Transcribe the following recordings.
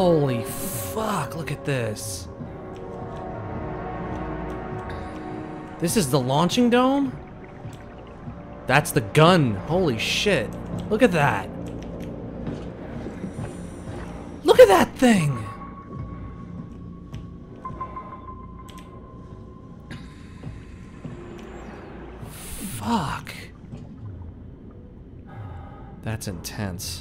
Holy fuck, look at this. This is the launching dome? That's the gun. Holy shit. Look at that. Look at that thing. Fuck. That's intense.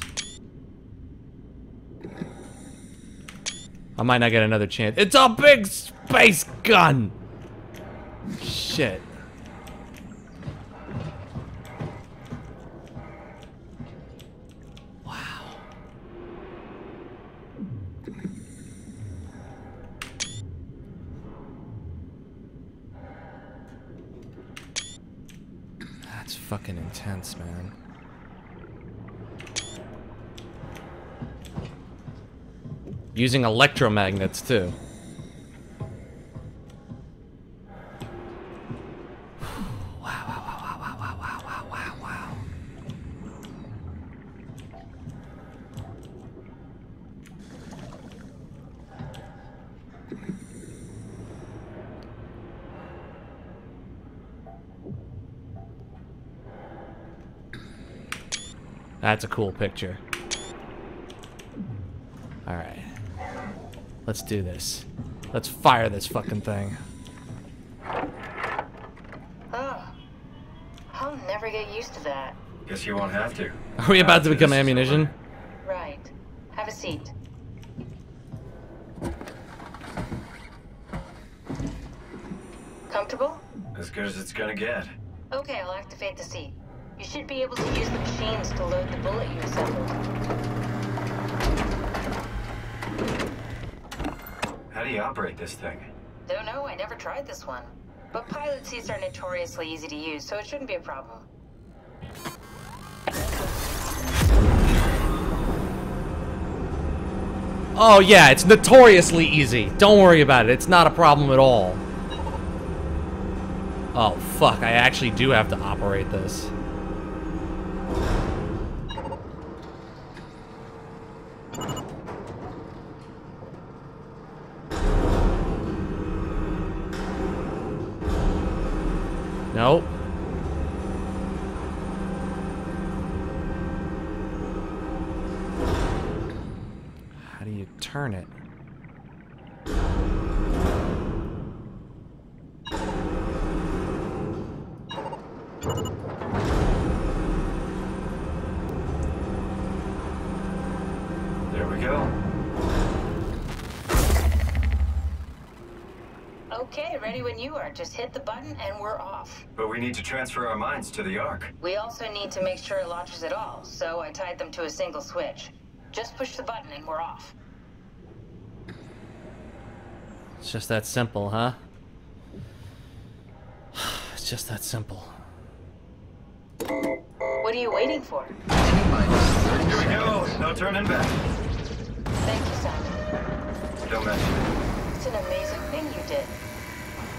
I might not get another chance. It's a big space gun! Shit. Wow. That's fucking intense, man. Using electromagnets, too. wow, wow, wow, wow, wow, wow, wow, wow. That's a cool picture. Let's do this. Let's fire this fucking thing. Oh. I'll never get used to that. Guess you won't have to. Are we about to become ammunition? Right. Have a seat. Comfortable? As good as it's gonna get. Okay, I'll activate the seat. You should be able to use the machines to load the bullet you assembled. Do you operate this thing? Don't know, I never tried this one. But pilot seats are notoriously easy to use, so it shouldn't be a problem. Oh yeah, it's notoriously easy. Don't worry about it. It's not a problem at all. Oh fuck, I actually do have to operate this. Okay, you are. Just hit the button and we're off. But we need to transfer our minds to the Ark. We also need to make sure it launches at all, so I tied them to a single switch. Just push the button and we're off. It's just that simple, huh? It's just that simple. What are you waiting for? Here we go. No turning back. Thank you, Simon. Don't mention it. It's an amazing thing you did.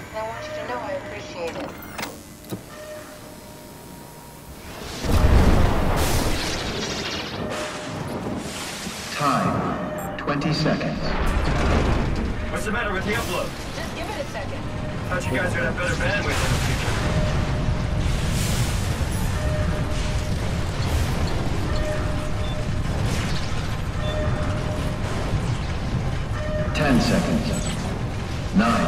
And I want you to know I appreciate it. Time, 20 seconds. What's the matter with the upload? Just give it a second. Thought you guys would have better bandwidth in the future. Ten seconds. Nine.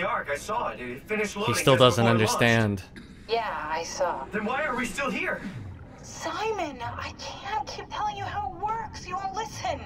the Ark. I saw it. It finished loading. He still doesn't understand. Yeah, I saw. Then why are we still here? Simon, I can't keep telling you how it works. You won't listen.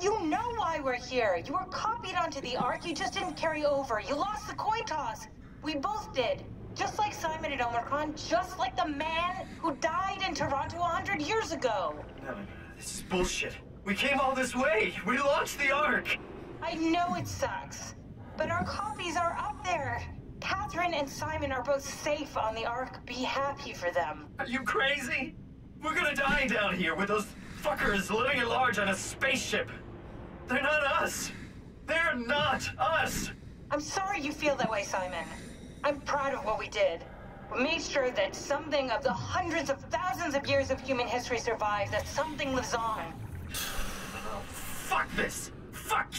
You know why we're here. You were copied onto the Ark. You just didn't carry over. You lost the coin toss. We both did. Just like Simon at Omicron, just like the man who died in Toronto a hundred years ago. No, no, no, this is bullshit. We came all this way. We launched the Ark. I know it sucks, but our copies are up there. Catherine and Simon are both safe on the Ark. Be happy for them. Are you crazy? We're gonna die down here with those fuckers living at large on a spaceship. They're not us. They're not us. I'm sorry you feel that way, Simon. I'm proud of what we did. We made sure that something of the hundreds of thousands of years of human history survives, that something lives on. Fuck this. Fuck.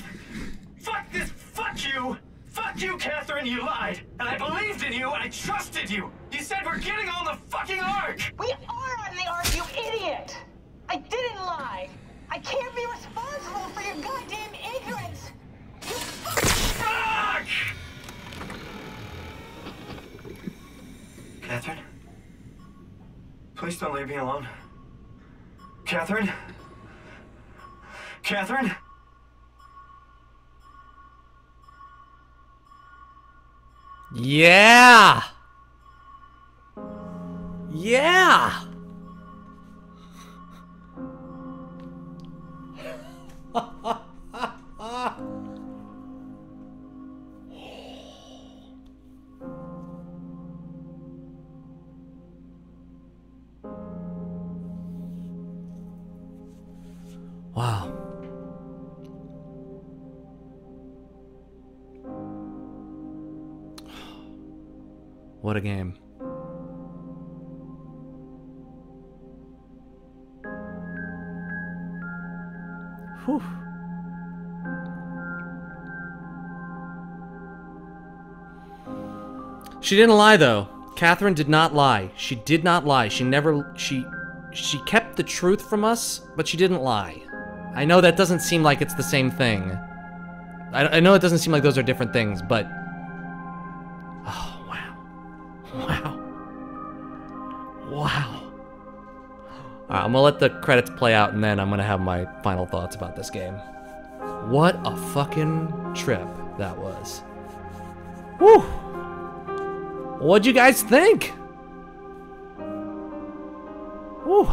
Fuck this. Fuck you. Fuck you, Catherine. You lied. And I believed in you. I trusted you. You said we're getting on the fucking Ark. We are on the Ark, you idiot! I didn't lie. I can't be responsible for your goddamn ignorance. You fuck- Fuck! Catherine? Please don't leave me alone. Catherine? Catherine? Yeah! Yeah! wow. What a game. Whew. She didn't lie though. Catherine did not lie. She did not lie. She never she she kept the truth from us, but she didn't lie. I know that doesn't seem like it's the same thing. I, I know it doesn't seem like those are different things, but I'm gonna let the credits play out, and then I'm gonna have my final thoughts about this game. What a fucking trip that was. Whew. What'd you guys think? Whew.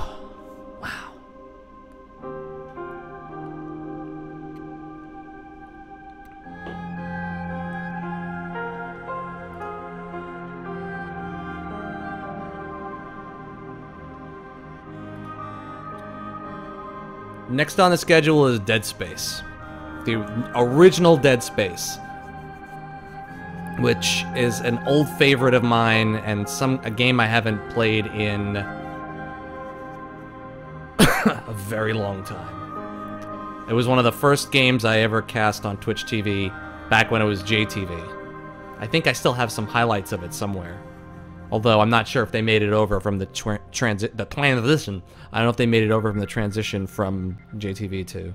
Next on the schedule is Dead Space. The original Dead Space. Which is an old favorite of mine and some a game I haven't played in a very long time. It was one of the first games I ever cast on Twitch TV back when it was JTV. I think I still have some highlights of it somewhere. Although I'm not sure if they made it over from the tra- transit the transition. I don't know if they made it over from the transition from JTV to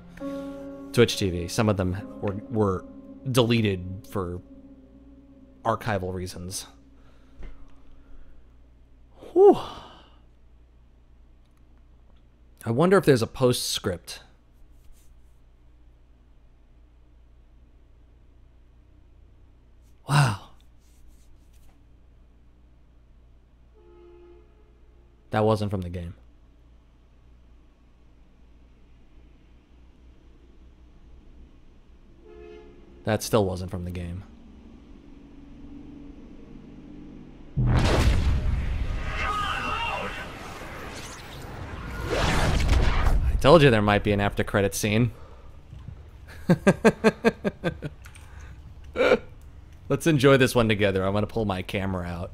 Twitch TV. Some of them were were deleted for archival reasons. Whew. I wonder if there's a postscript. Wow. That wasn't from the game. That still wasn't from the game. I told you there might be an after credit scene. Let's enjoy this one together. I'm going to pull my camera out.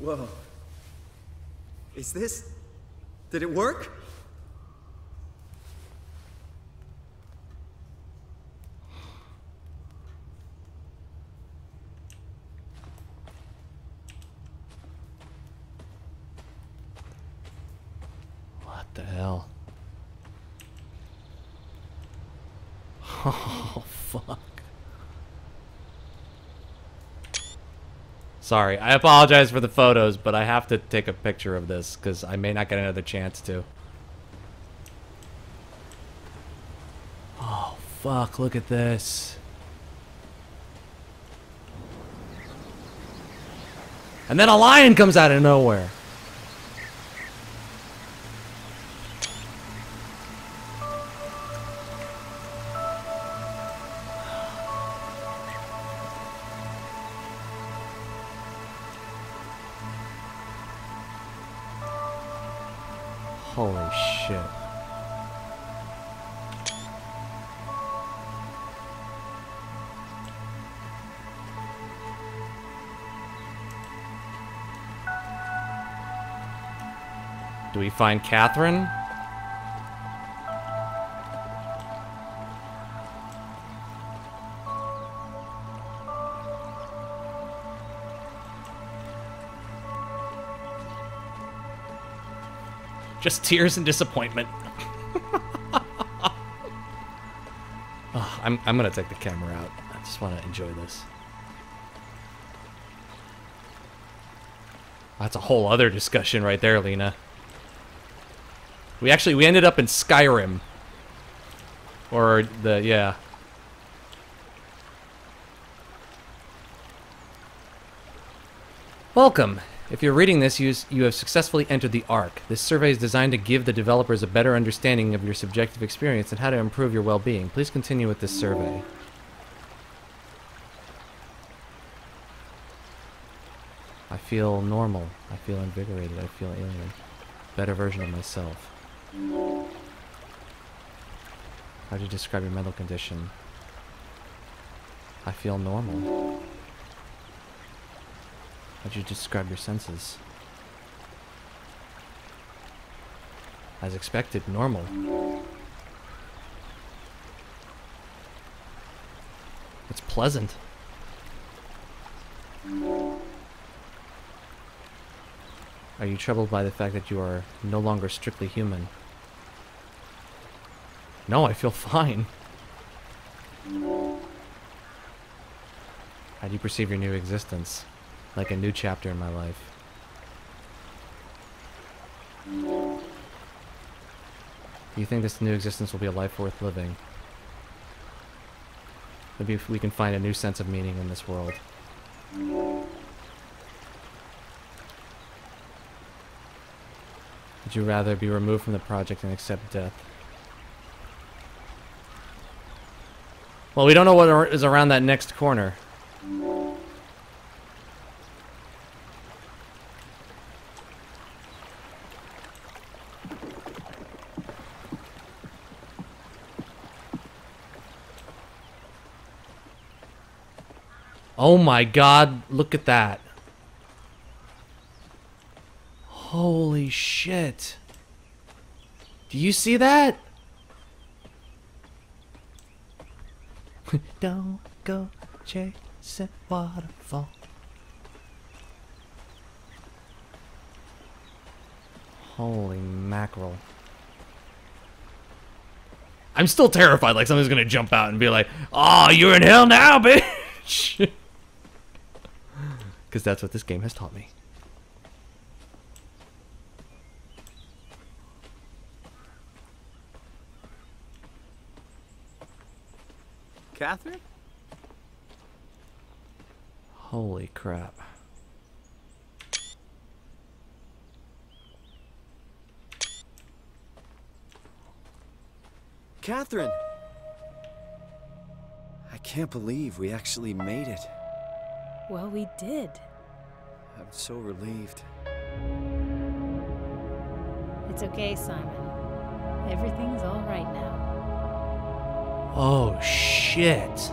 Whoa. Is this. Did it work? What the hell? Oh, fuck. Sorry, I apologize for the photos, but I have to take a picture of this because I may not get another chance to. Oh, fuck, look at this. And then a lion comes out of nowhere. Find Catherine? Just tears and disappointment. oh, I'm, I'm gonna take the camera out. I just want to enjoy this. That's a whole other discussion right there, Lena. We actually we ended up in Skyrim. Or the yeah. Welcome. If you're reading this, you, you have successfully entered the ARK. This survey is designed to give the developers a better understanding of your subjective experience and how to improve your well-being. Please continue with this survey. I feel normal. I feel invigorated. I feel alien. Better version of myself. How do you describe your mental condition? I feel normal. How'd you describe your senses? As expected, normal. It's pleasant. Are you troubled by the fact that you are no longer strictly human? No, I feel fine. How do you perceive your new existence? Like a new chapter in my life. Do you think this new existence will be a life worth living? Maybe if we can find a new sense of meaning in this world. Would you rather be removed from the project and accept death? Well, we don't know what is around that next corner. Oh my god, look at that. Holy shit. Do you see that? Don't go chasing waterfall. Holy mackerel. I'm still terrified like something's gonna jump out and be like, Oh, you're in hell now, bitch! Because that's what this game has taught me. Catherine? Holy crap. Catherine! I can't believe we actually made it. Well, we did. I'm so relieved. It's okay, Simon. Everything's all right now. Oh shit.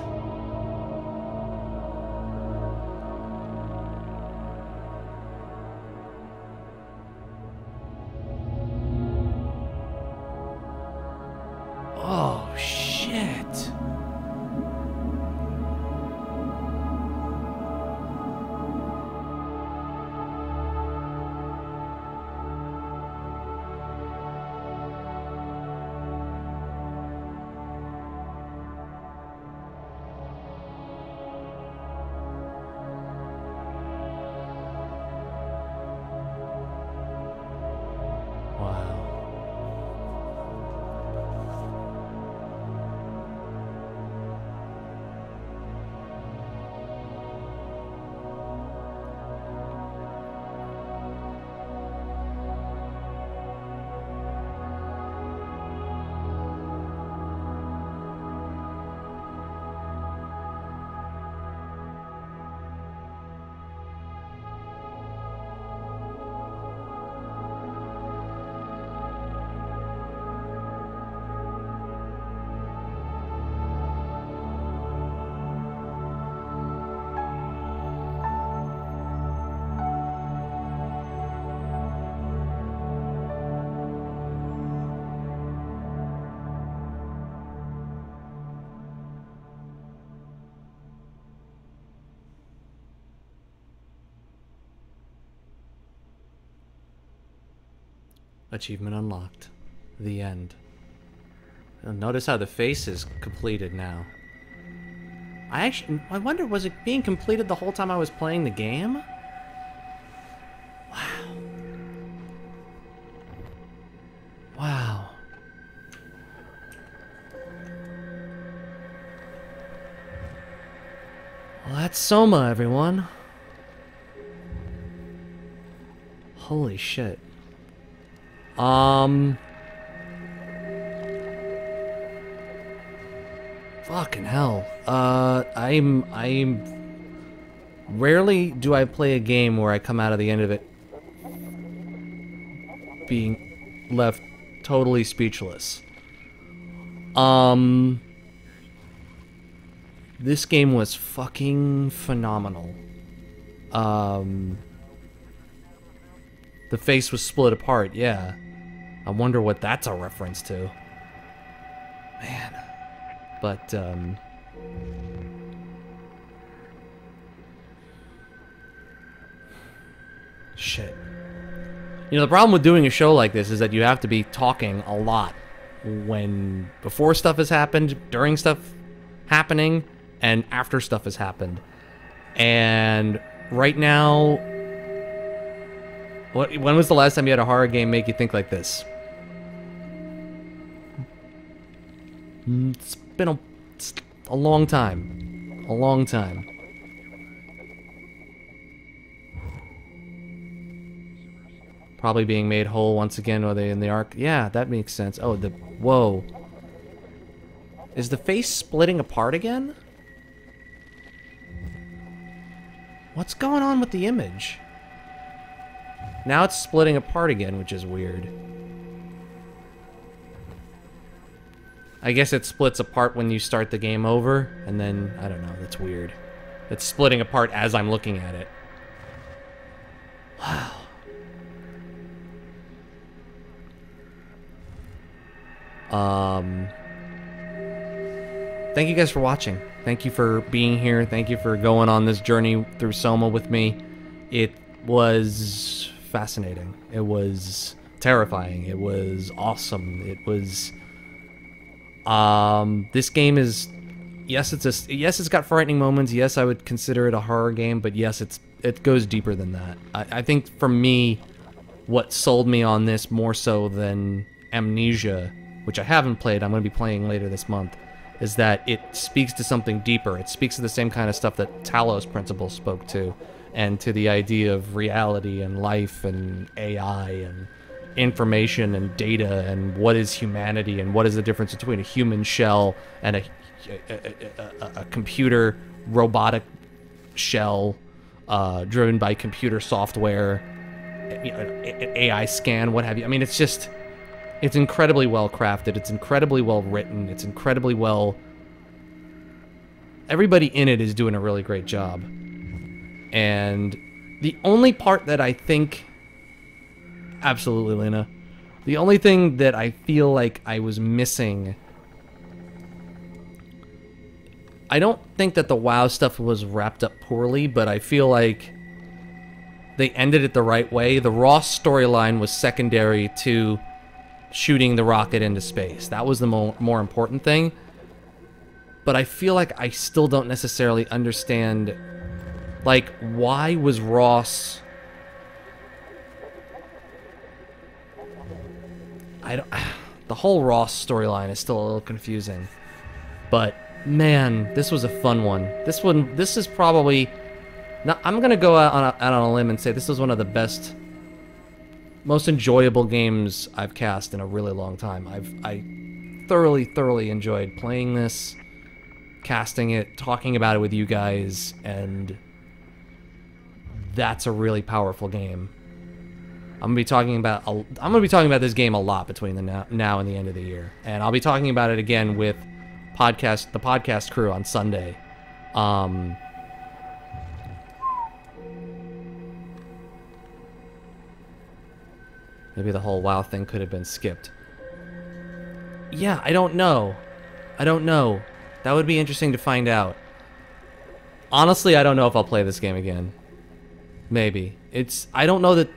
Oh shit. Achievement unlocked. The end. Notice how the face is completed now. I actually, I wonder, was it being completed the whole time I was playing the game? Wow. Wow. Well, that's Soma, everyone. Holy shit. Um. Fucking hell. Uh, I'm. I'm. Rarely do I play a game where I come out of the end of it being left totally speechless. Um. This game was fucking phenomenal. Um. The face was split apart, yeah. I wonder what that's a reference to. Man. But, um. Shit. You know, the problem with doing a show like this is that you have to be talking a lot when before stuff has happened, during stuff happening, and after stuff has happened. And right now, when was the last time you had a horror game make you think like this? Mm, it's been a, it's a long time. A long time. Probably being made whole once again, are they in the Ark? Yeah, that makes sense. Oh, the... Whoa. Is the face splitting apart again? What's going on with the image? Now it's splitting apart again, which is weird. I guess it splits apart when you start the game over, and then, I don't know, that's weird. It's splitting apart as I'm looking at it. Wow. Um, thank you guys for watching. Thank you for being here. Thank you for going on this journey through Soma with me. It was fascinating. It was terrifying. It was awesome. It was um this game is yes it's a yes it's got frightening moments. Yes, I would consider it a horror game, but yes, it's it goes deeper than that. I, I think for me what sold me on this more so than Amnesia, which I haven't played, I'm going to be playing later this month, is that it speaks to something deeper. It speaks to the same kind of stuff that Talos Principle spoke to, and to the idea of reality and life and AI and information and data and what is humanity and what is the difference between a human shell and a, a, a, a, computer robotic shell uh, driven by computer software, you know, an AI scan, what have you. I mean, it's just, it's incredibly well crafted. It's incredibly well written. It's incredibly well. Everybody in it is doing a really great job. And the only part that I think. Absolutely, Lena. The only thing that I feel like I was missing. I don't think that the WAU stuff was wrapped up poorly, but I feel like they ended it the right way. The Ross storyline was secondary to shooting the rocket into space. That was the mo more important thing. But I feel like I still don't necessarily understand, like, why was Ross... I don't... The whole Ross storyline is still a little confusing. But, man, this was a fun one. This one, this is probably... Now, I'm gonna go out on a, out on a limb and say this was one of the best most enjoyable games I've cast in a really long time. I've I thoroughly, thoroughly enjoyed playing this, casting it, talking about it with you guys, and that's a really powerful game. I'm gonna be talking about a, I'm gonna be talking about this game a lot between the now, now and the end of the year, and I'll be talking about it again with podcast the podcast crew on Sunday. Um, Maybe the whole WAU thing could have been skipped. Yeah, I don't know. I don't know. That would be interesting to find out. Honestly, I don't know if I'll play this game again. Maybe. It's I don't know that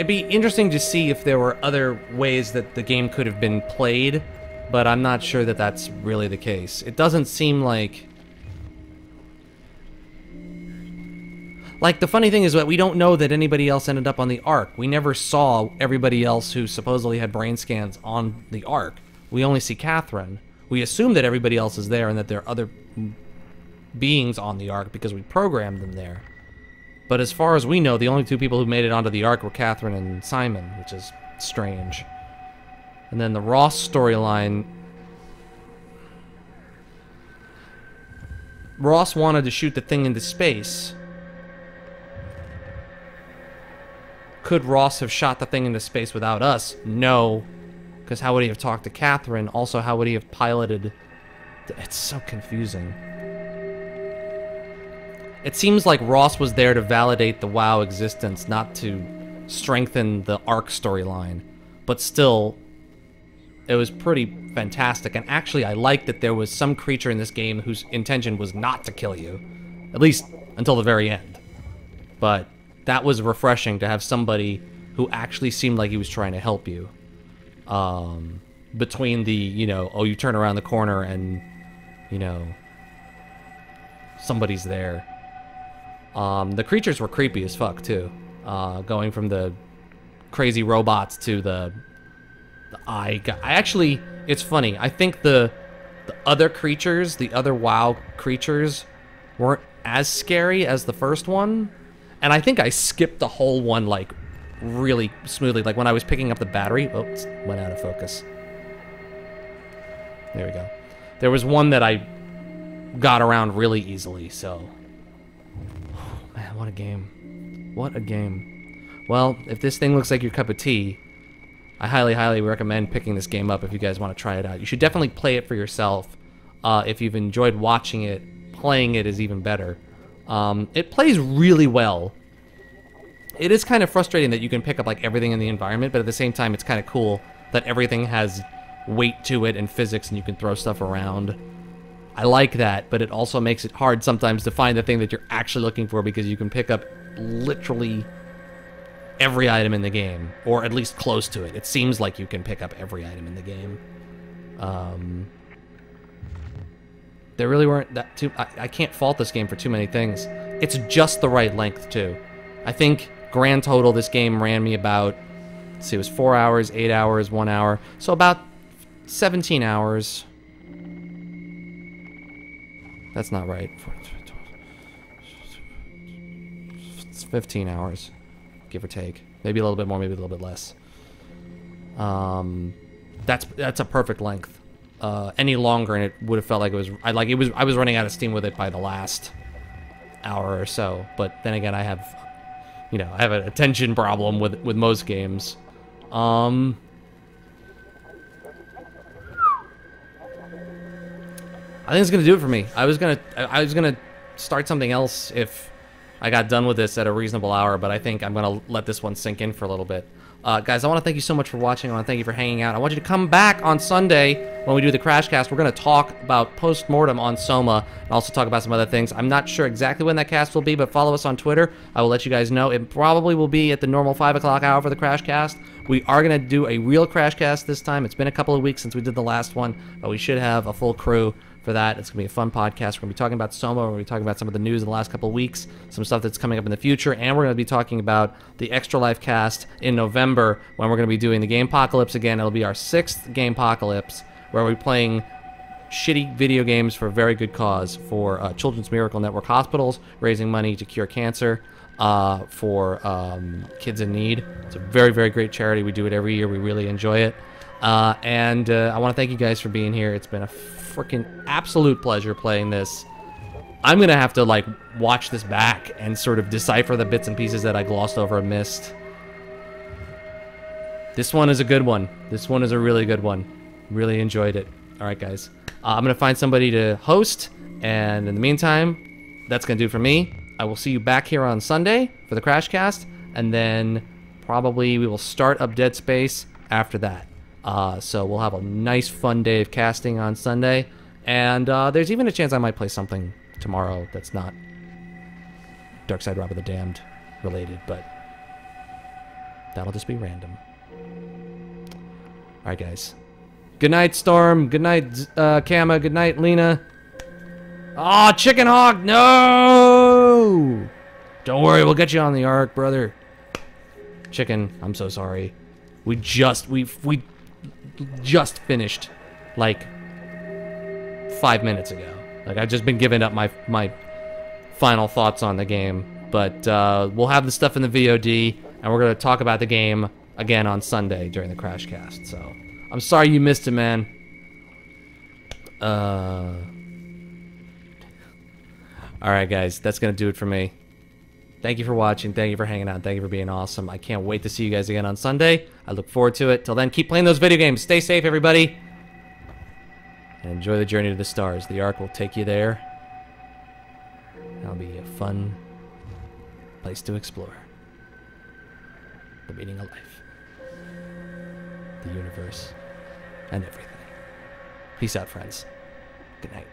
it'd be interesting to see if there were other ways that the game could have been played, but I'm not sure that that's really the case. It doesn't seem like Like the funny thing is that we don't know that anybody else ended up on the Ark. We never saw everybody else who supposedly had brain scans on the Ark. We only see Catherine. We assume that everybody else is there and that there are other beings on the Ark because we programmed them there. But as far as we know, the only two people who made it onto the Ark were Catherine and Simon, which is strange. And then the Ross storyline. Ross wanted to shoot the thing into space. Could Ross have shot the thing into space without us? No. Because how would he have talked to Catherine? Also, how would he have piloted? It's so confusing. It seems like Ross was there to validate the WAU existence, not to strengthen the Ark storyline. But still, it was pretty fantastic. And actually, I like that there was some creature in this game whose intention was not to kill you. At least until the very end. But that was refreshing to have somebody who actually seemed like he was trying to help you. Um, between the, you know, oh, you turn around the corner and, you know, somebody's there. Um, the creatures were creepy as fuck too. Uh, going from the crazy robots to the, the eye guy. I actually, it's funny. I think the the other creatures, the other WAU creatures, weren't as scary as the first one. And I think I skipped the whole one like really smoothly. Like when I was picking up the battery, oops, went out of focus. There we go. There was one that I got around really easily, so What a game. What a game. Well, if this thing looks like your cup of tea, I highly, highly recommend picking this game up if you guys want to try it out. You should definitely play it for yourself. Uh, if you've enjoyed watching it, playing it is even better. Um, it plays really well. It is kind of frustrating that you can pick up like everything in the environment, but at the same time, it's kind of cool that everything has weight to it and physics, and you can throw stuff around. I like that, but it also makes it hard sometimes to find the thing that you're actually looking for because you can pick up literally every item in the game, or at least close to it. It seems like you can pick up every item in the game. Um, there really weren't that too. I, I can't fault this game for too many things. It's just the right length too. I think grand total this game ran me about. Let's see, it was four hours, eight hours, one hour, so about 17 hours. That's not right. It's 15 hours, give or take. Maybe a little bit more, maybe a little bit less. Um, that's that's a perfect length. Uh, any longer, and it would have felt like it was. I like it was. I was running out of steam with it by the last hour or so. But then again, I have, you know, I have an attention problem with with most games. Um, I think it's gonna do it for me. I was gonna I was gonna start something else if I got done with this at a reasonable hour, but I think I'm gonna let this one sink in for a little bit. Uh, guys, I want to thank you so much for watching. I want to thank you for hanging out. I want you to come back on Sunday when we do the Crash Cast. We're going to talk about post-mortem on Soma and also talk about some other things. I'm not sure exactly when that cast will be, but follow us on Twitter. I will let you guys know. It probably will be at the normal 5 o'clock hour for the Crash Cast. We are going to do a real Crash Cast this time. It's been a couple of weeks since we did the last one, but we should have a full crew for that. It's going to be a fun podcast. We're going to be talking about Soma. We're going to be talking about some of the news in the last couple of weeks, some stuff that's coming up in the future, and we're going to be talking about the Extra Life cast in November when we're going to be doing the Game Apocalypse again. It'll be our sixth Game Apocalypse where we're playing shitty video games for a very good cause for uh, Children's Miracle Network hospitals, raising money to cure cancer. Uh, for um, kids in need. It's a very, very great charity. We do it every year. We really enjoy it. Uh, and uh, I want to thank you guys for being here. It's been a freaking absolute pleasure playing this. I'm gonna have to like watch this back and sort of decipher the bits and pieces that I glossed over and missed. This one is a good one. This one is a really good one. Really enjoyed it. All right, guys. Uh, I'm gonna find somebody to host, and in the meantime, that's gonna do for me. I will see you back here on Sunday for the Crash Cast, and then probably we will start up Dead Space after that. Uh, so we'll have a nice, fun day of casting on Sunday, and uh, there's even a chance I might play something tomorrow that's not Dark Side Rob of the Damned related, but That'll just be random. All right, guys. Good night, Storm. Good night, uh, Kama. Good night, Lena. Aw, Chicken Hawk, no! Don't worry, we'll get you on the Ark, brother. Chicken, I'm so sorry. We just we we just finished like five minutes ago. Like I've just been giving up my my final thoughts on the game, but uh, we'll have the stuff in the VOD, and we're gonna talk about the game again on Sunday during the Crash Cast. So I'm sorry you missed it, man. Uh. All right, guys, that's gonna do it for me. Thank you for watching. Thank you for hanging out. Thank you for being awesome. I can't wait to see you guys again on Sunday. I look forward to it. Till then, keep playing those video games. Stay safe, everybody. And enjoy the journey to the stars. The Ark will take you there. That'll be a fun place to explore. The meaning of life, the universe, and everything. Peace out, friends. Good night.